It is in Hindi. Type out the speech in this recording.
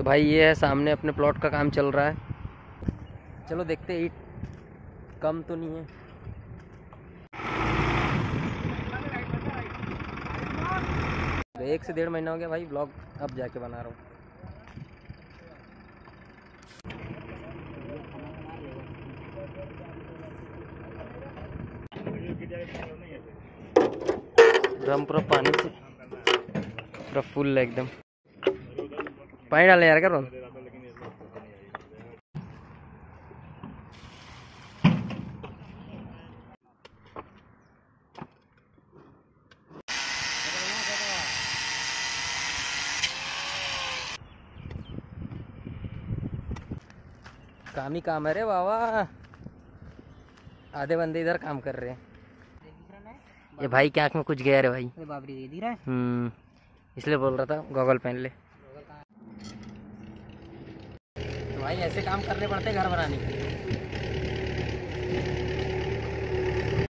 तो भाई ये है, सामने अपने प्लॉट का काम चल रहा है। चलो देखते ईट कम तो नहीं है। तो एक से डेढ़ महीना हो गया भाई ब्लॉग अब जाके बना रहा हूँ। ड्रम पूरा पानी से, पूरा फुल है एकदम। पानी डाले यार कर काम ही काम है रे बाबा। आधे बंदे इधर काम कर रहे हैं। ये भाई के आँख में कुछ गया रे भाई। बाबरी दे दी रहा है? हम्म इसलिए बोल रहा था गॉगल पहन ले तो भाई ऐसे काम करने पड़ते हैं घर बनाने के लिए।